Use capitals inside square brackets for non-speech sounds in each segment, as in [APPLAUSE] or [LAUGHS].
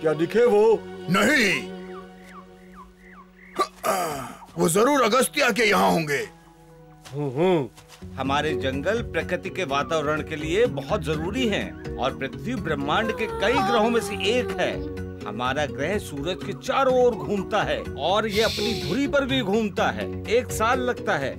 क्या दिखे वो? नहीं। वो ज़रूर अगस्त्या के यहाँ होंगे। हमारे जंगल प्रकृति के वातावरण के लिए बहुत ज़रूरी हैं और पृथ्वी ब्रह्मांड के कई ग्रहों में से एक है। हमारा ग्रह सूरज के चारों ओर घूमता है और ये अपनी धुरी पर भी घूमता है। एक साल लगता है।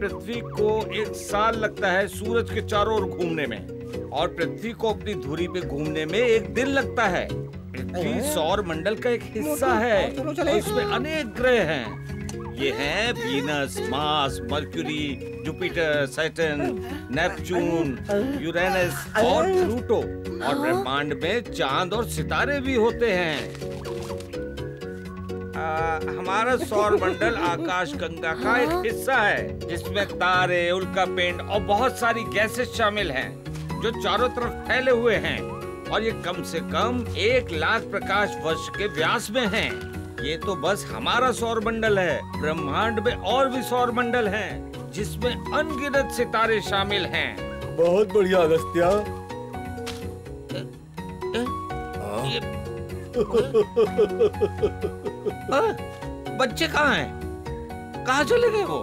पृथ्वी को एक साल लगता है सूरज के चारों ओर घूमने में। और पृथ्वी को अपनी धुरी पे घूमने में एक दिन लगता है। पृथ्वी सौर मंडल का एक हिस्सा है और इसमें अनेक ग्रह हैं। ये हैं Venus Mars Mercury Jupiter Saturn Neptune Uranus और प्लूटो। और ब्रह्मांड में चाँद और सितारे भी होते हैं। आ, हमारा सौर मंडल [LAUGHS] आकाश गंगा का एक हिस्सा है जिसमें तारे उल्का पिंड और बहुत सारी गैसेस शामिल हैं। जो चारों तरफ़ फैले हुए हैं और ये कम से कम एक लाख प्रकाश वर्ष के व्यास में हैं। ये तो बस हमारा सौर मंडल है। ब्रह्मांड में और भी सौर मंडल है जिसमें अनगिनत सितारे शामिल हैं। बहुत बढ़िया अगस्त्या। ये आ, बच्चे कहाँ हैं? कहाँ चले गए वो?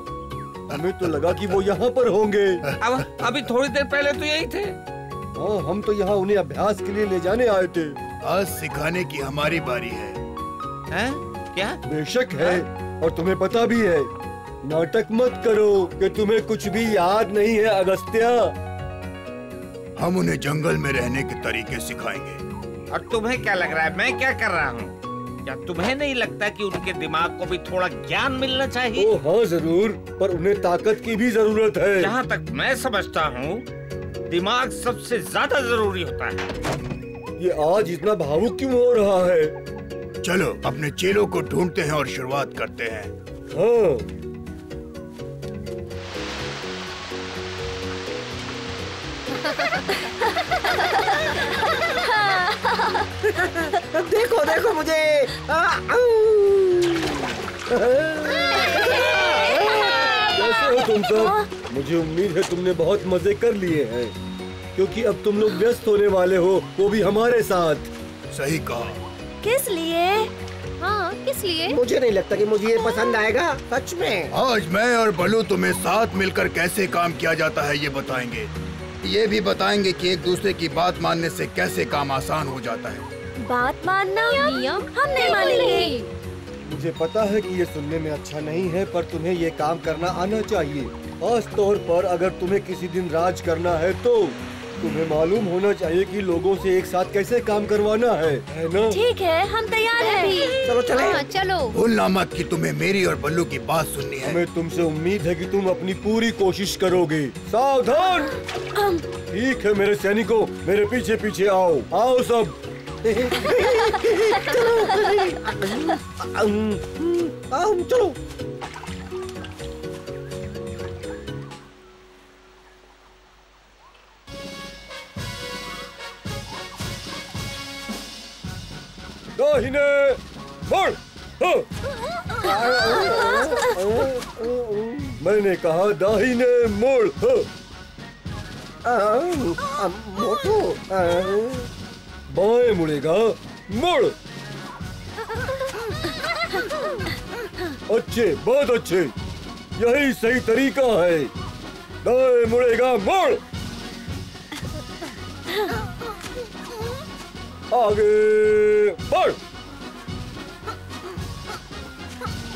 हमें तो लगा कि वो यहाँ पर होंगे। अब अभी थोड़ी देर पहले तो यही थे। हाँ हम तो यहाँ उन्हें अभ्यास के लिए ले जाने आए थे। आज सिखाने की हमारी बारी है। हैं? क्या? बेशक है और तुम्हें पता भी है नाटक मत करो कि तुम्हें कुछ भी याद नहीं है अगस्त्या। हम उन्हें जंगल में रहने के तरीके सिखाएँगे। और तुम्हें क्या लग रहा है? मैं क्या कर रहा हूँ? क्या तुम्हें नहीं लगता कि उनके दिमाग को भी थोड़ा ज्ञान मिलना चाहिए? ओ हाँ ज़रूर पर उन्हें ताकत की भी ज़रूरत है। जहाँ तक मैं समझता हूँ दिमाग सबसे ज़्यादा ज़रूरी होता है। ये आज इतना भावुक क्यों हो रहा है? चलो अपने चेलों को ढूंढते हैं और शुरुआत करते हैं। हाँ। देखो मुझे। आ, कैसे हो तुम सब? मुझे उम्मीद है तुमने बहुत मज़े कर लिए हैं। क्योंकि अब तुम लोग व्यस्त होने वाले हो वो भी हमारे साथ। सही कहा। किस लिए? हाँ किस लिए? मुझे नहीं लगता कि मुझे ये पसंद आएगा सच में। आज मैं और बलू तुम्हें साथ मिलकर कैसे काम किया जाता है ये बताएँगे। ये भी बताएँगे कि एक दूसरे की बात मानने से कैसे काम आसान हो जाता है। बात मानना नियम हम नहीं मानेंगे मुझे पता है कि ये सुनने में अच्छा नहीं है पर तुम्हें ये काम करना आना चाहिए। खास तौर पर अगर तुम्हें किसी दिन राज करना है तो। तुम्हें मालूम होना चाहिए कि लोगों से एक साथ कैसे काम करवाना है है ना? ठीक है हम तैयार हैं। चलो चले। हाँ चलो। भूलना मत कि तुम्हें मेरी और बल्लू की बात सुननी है। हमें तुमसे उम्मीद है कि तुम अपनी पूरी कोशिश करोगे। सावधान! ठीक है मेरे सैनिकों मेरे पीछे पीछे आओ। आओ सब। आओ चलो दाहिने हाँ। मैंने कहा दाहिने मोड़। हाँ। मोटू। आ, बाएँ मुड़ेगा मुड़। अच्छे, बहुत अच्छे। यही सही तरीका है। दाएँ मुड़ेगा मुड़। आगे बढ़।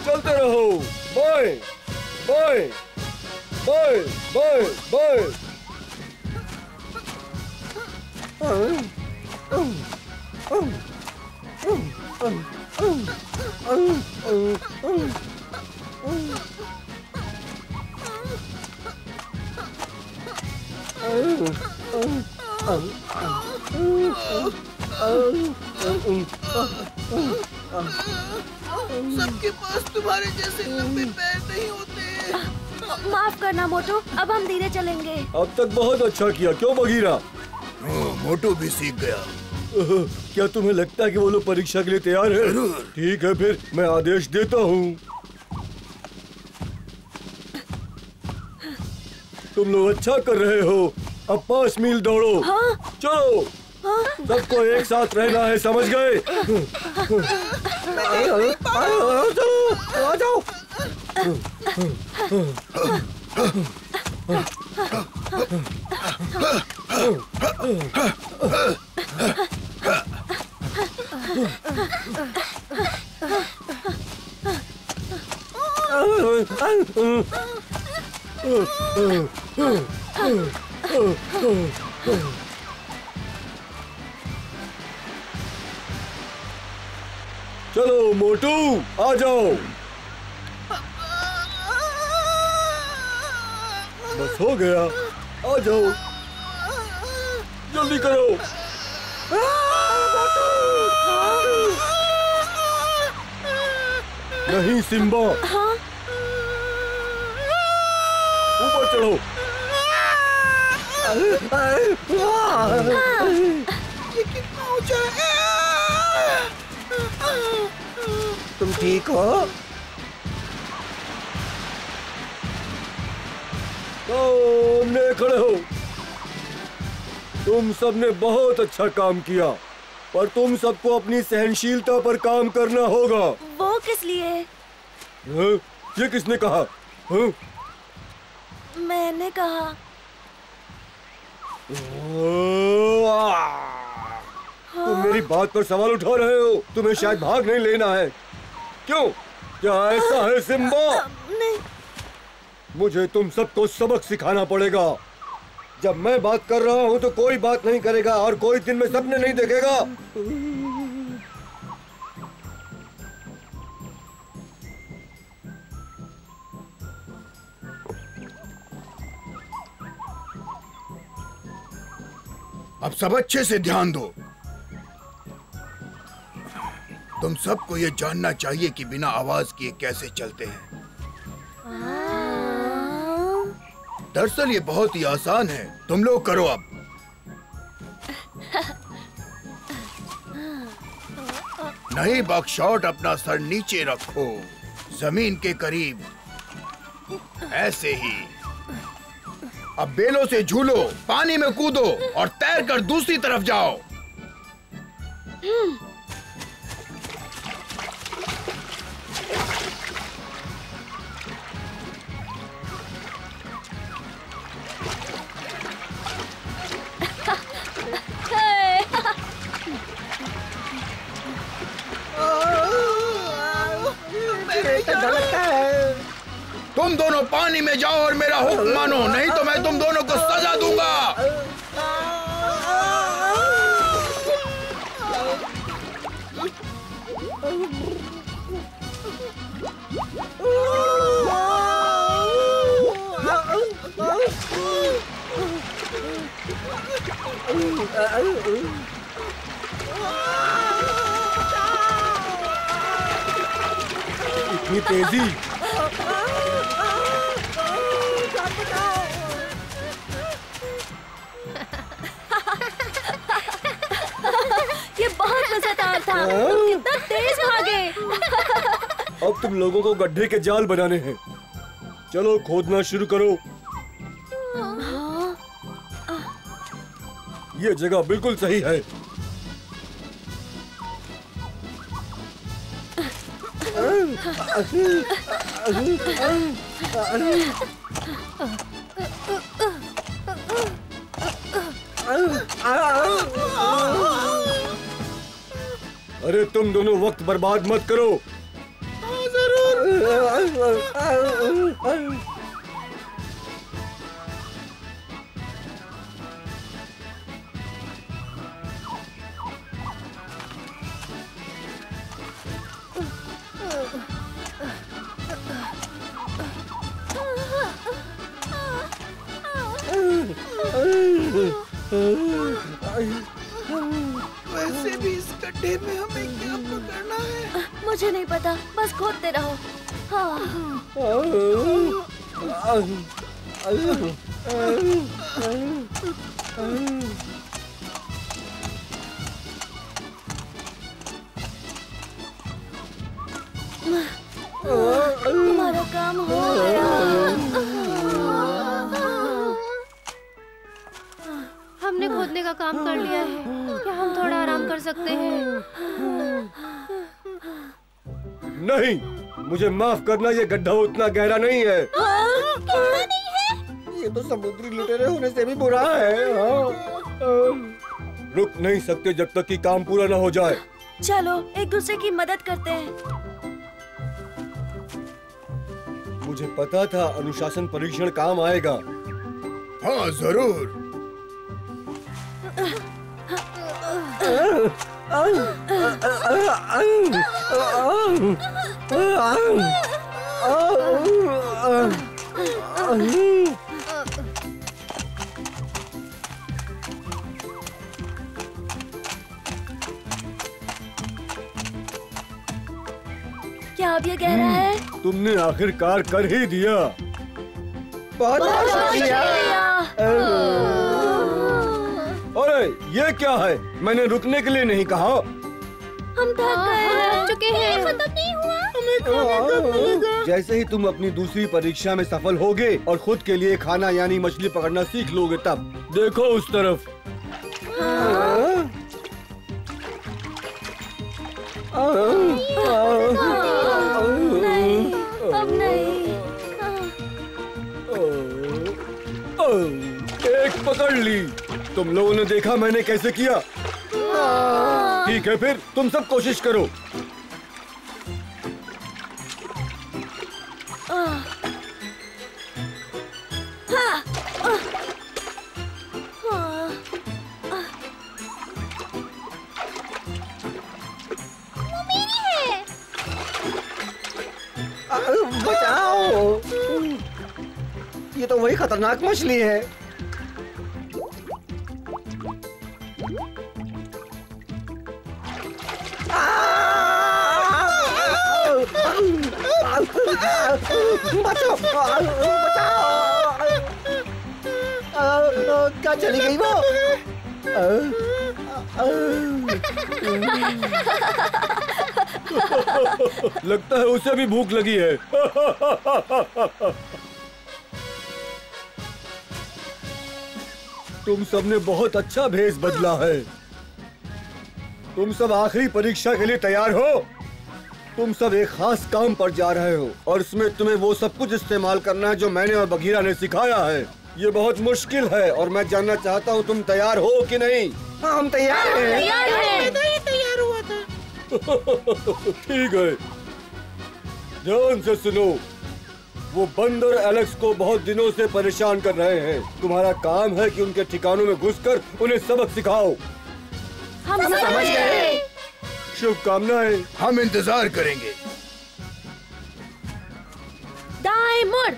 चलते रहो। बाएँ बाएँ बाएँ बाएँ बाएँ। सबके पास तुम्हारे जैसे लंबे पैर नहीं होते। माफ़ करना मोटू। अब हम धीरे चलेंगे। अब तक बहुत अच्छा किया। क्यों बगीरा? ओ, मोटू भी सीख गया। [LAUGHS] क्या तुम्हें लगता है कि वो लोग परीक्षा के लिए तैयार है? ठीक है फिर मैं आदेश देता हूँ। तुम लोग अच्छा कर रहे हो। अब पाँच मील दौड़ो। चलो। सबको एक साथ रहना है समझ गए? जाओ चलो मोटू आ जाओ। बस हो गया। आ जाओ। जल्दी करो। नहीं सिम्बा। ऊपर चढ़ो। है? तुम ठीक हो? सामने खड़े हो। तुम सबने बहुत अच्छा काम किया। पर तुम सबको अपनी सहनशीलता पर काम करना होगा। वो किस लिए? हाँ? ये किसने कहा? हाँ? मैंने कहा। तुम मेरी बात पर सवाल उठा रहे हो। तुम्हें शायद भाग नहीं लेना है। क्यों? क्या ऐसा है सिम्बा? नहीं। मुझे तुम सबको सबक सिखाना पड़ेगा। जब मैं बात कर रहा हूँ तो कोई बात नहीं करेगा और कोई दिन में सपने नहीं देखेगा। अब सब अच्छे से ध्यान दो। तुम सबको यह जानना चाहिए कि बिना आवाज़ किए कैसे चलते हैं। दरअसल ये बहुत ही आसान है। तुम लोग करो अब। नहीं बकशॉट अपना सर नीचे रखो। ज़मीन के करीब। ऐसे ही। अब बेलों से झूलो, पानी में कूदो और तैर कर दूसरी तरफ़ जाओ। तुम दोनों पानी में जाओ और मेरा हुक्म मानो। नहीं तो मैं तुम दोनों को सजा दूँगा। इतनी तेज़ी। था। तुम कितना तेज भागे। अब तुम लोगों को गड्ढे के जाल बनाने हैं। चलो खोदना शुरू करो। ये जगह बिल्कुल सही है। अरे तुम दोनों वक्त बर्बाद मत करो वैसे हमारा काम हो गया। हमने खोदने का काम कर लिया है। क्या हम थोड़ा आराम कर सकते हैं? नहीं मुझे माफ़ करना ये गड्ढा उतना गहरा नहीं है। ये तो समुद्री लुटेरे होने से भी बुरा है हाँ। रुक नहीं सकते जब तक कि काम पूरा ना हो जाए चलो एक दूसरे की मदद करते हैं मुझे पता था अनुशासन परीक्षण काम आएगा हाँ ज़रूर क्या अब ये गहरा है? तुमने आखिरकार कर ही दिया। बहुत शुक्रिया अरे ये क्या है? मैंने रुकने के लिए नहीं कहा। हम थक गए हैं। चुके हैं। खत्म नहीं हुआ जैसे ही तुम अपनी दूसरी परीक्षा में सफल होगे और खुद के लिए खाना यानी मछली पकड़ना सीख लोगे तब देखो उस तरफ़। नहीं अब नहीं। एक पकड़ ली। तुम लोगों ने देखा मैंने कैसे किया? ठीक है फिर तुम सब कोशिश करो। ये तो खतरनाक मछली है। बचाओ। बचाओ क्या चली गई वो? लगता है उसे भी भूख लगी है। तुम सबने बहुत अच्छा भेष बदला है। तुम सब आखिरी परीक्षा के लिए तैयार हो। तुम सब एक खास काम पर जा रहे हो और इसमें तुम्हें वो सब कुछ इस्तेमाल करना है जो मैंने और बघीरा ने सिखाया है। ये बहुत मुश्किल है और मैं जानना चाहता हूँ तुम तैयार हो कि नहीं। हाँ, हम तैयार हैं। तैयार है। [LAUGHS] ठीक है। ध्यान से सुनो। वो बंदर एलेक्स को बहुत दिनों से परेशान कर रहे हैं। तुम्हारा काम है कि उनके ठिकानों में घुसकर उन्हें सबक सिखाओ। हम समझ गए। शुभकामनाएँ। हम इंतज़ार करेंगे। दाएँ मुड़।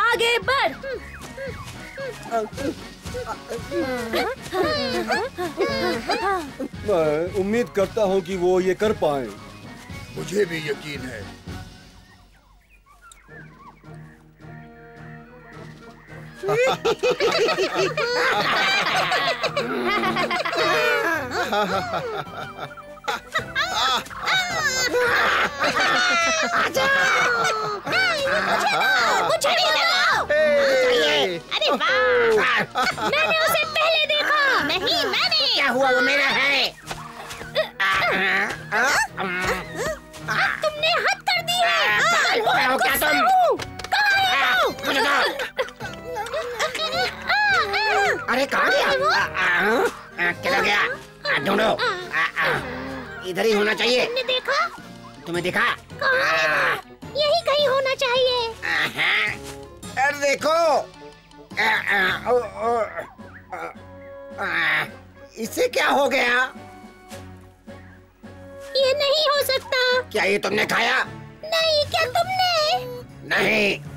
आगे बढ़। मैं उम्मीद करता हूँ कि वो ये कर पाए। मुझे भी यकीन है। अरे मैंने उसे पहले देखा नहीं मैंने क्या हुआ वो मेरा है? तुमने हद कर दी है क्या तुम? कहाँ गया किधर गया। ढूंढो। इधर ही होना चाहिए। तुमने देखा? तुम्हें दिखा? यही कहीं होना चाहिए। अरे देखो। आ, आ, आ, इसे क्या हो गया? ये नहीं हो सकता। क्या ये तुमने खाया? नहीं क्या तुमने? नहीं।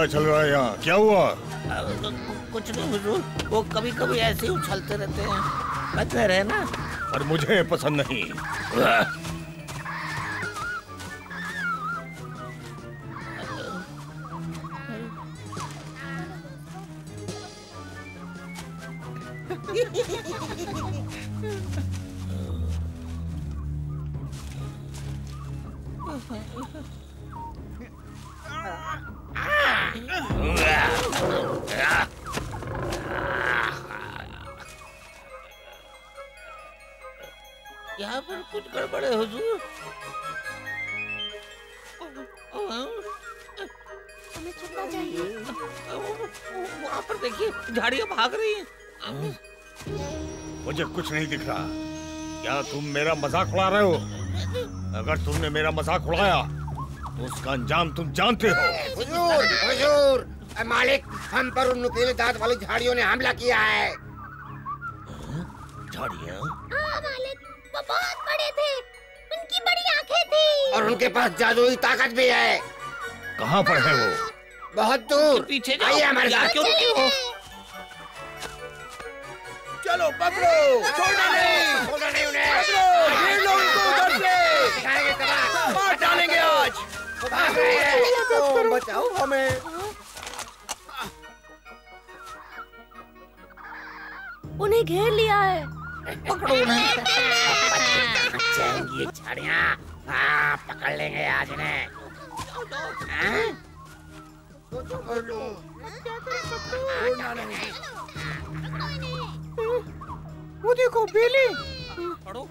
क्या चल रहा है यहाँ? क्या हुआ? कुछ नहीं हुजूर वो कभी कभी ऐसे ही उछलते रहते हैं। बच रहे ना। पर मुझे पसंद नहीं। यहाँ पर कुछ गड़बड़ है हुजूर। हमें छुपना चाहिए। वहाँ पर देखिए झाड़ियाँ भाग रही हैं। मुझे कुछ नहीं दिख रहा। क्या तुम मेरा मज़ाक उड़ा रहे हो? अगर तुमने मेरा मज़ाक उड़ाया तो उसका अंजाम तुम जानते हो। हुजूर हुजूर मालिक हम पर उन नुकीले दांत वाली झाड़ियों ने हमला किया है। झाड़ियाँ हाँ? मालिक वो बहुत बड़े थे। उनकी बड़ी आँखें थी। और उनके पास जादुई ताकत भी है। कहाँ पर है वो? बहुत दूर। पीछे आइए हमारे साथ। क्यों रुके हो चलो पकड़ो। छोड़ना नहीं छोड़ना नहीं उन्हें। पकड़ो। घेर लो उनको उधर से। दिखाएँगे तबाह मार डालेंगे आज। बचाओ हमें। उन्हें घेर लिया है। पकड़ो उन्हें जाएँगी ये हाँ पकड़ लेंगे आज इन्हें हाँ? वो देखो बेली आओ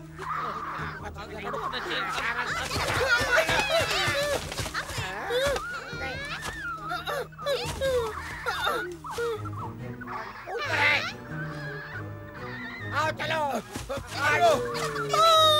चलो मारो पकड़ो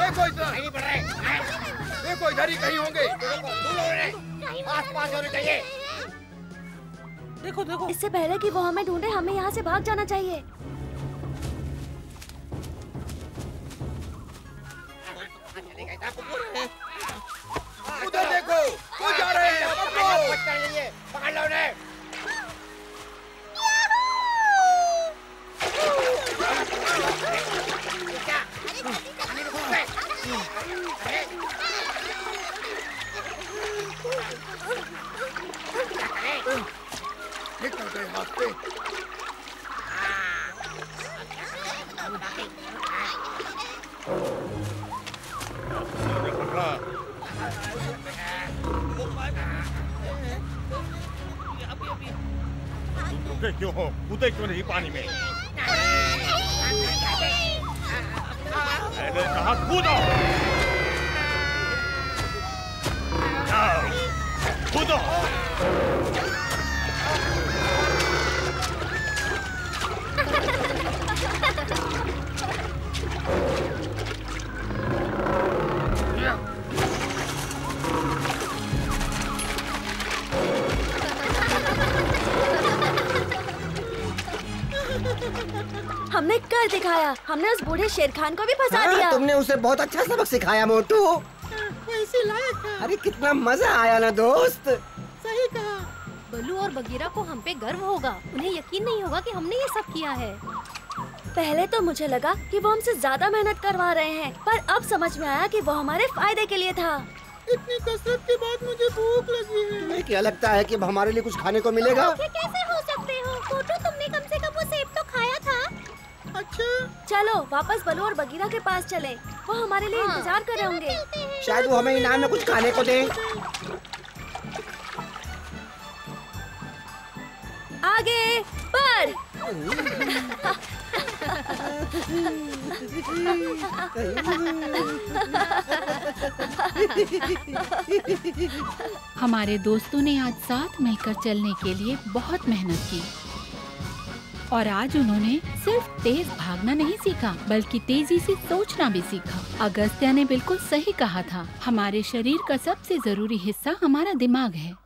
देखो इधर। हैं? देखो इधर ही कहीं होंगे। आस पास होने चाहिए। देखो देखो। इससे पहले कि वो हमें ढूंढे हमें यहाँ से भाग जाना चाहिए। क्यों हो? कूदे क्यों नहीं पानी में? मैंने कहा कूदो? दिखाया। हमने उस बूढ़े शेर खान को भी फंसा हाँ, दिया। तुमने उसे बहुत अच्छा सबक सिखाया मोटू। लायक था। अरे कितना मज़ा आया ना दोस्त। सही कहा। बलू और बगीरा को हम पे गर्व होगा। उन्हें यकीन नहीं होगा कि हमने ये सब किया है। पहले तो मुझे लगा कि वो हमसे ज़्यादा मेहनत करवा रहे हैं पर अब समझ में आया कि वो हमारे फ़ायदे के लिए था। इतनी कसरत के बाद मुझे भूख लगी है। क्या लगता है कि अब हमारे लिए कुछ खाने को मिलेगा? कैसे चलो वापस बलू और बगीरा के पास चले। वो हमारे लिए हाँ। इंतज़ार कर रहे होंगे। शायद वो हमें इनाम में कुछ खाने को दे। आगे बढ़ हमारे दोस्तों ने आज साथ मिलकर चलने के लिए बहुत मेहनत की। और आज उन्होंने सिर्फ़ तेज भागना नहीं सीखा, बल्कि तेज़ी से सोचना भी सीखा। अगस्त्या ने बिल्कुल सही कहा था, हमारे शरीर का सबसे ज़रूरी हिस्सा हमारा दिमाग है।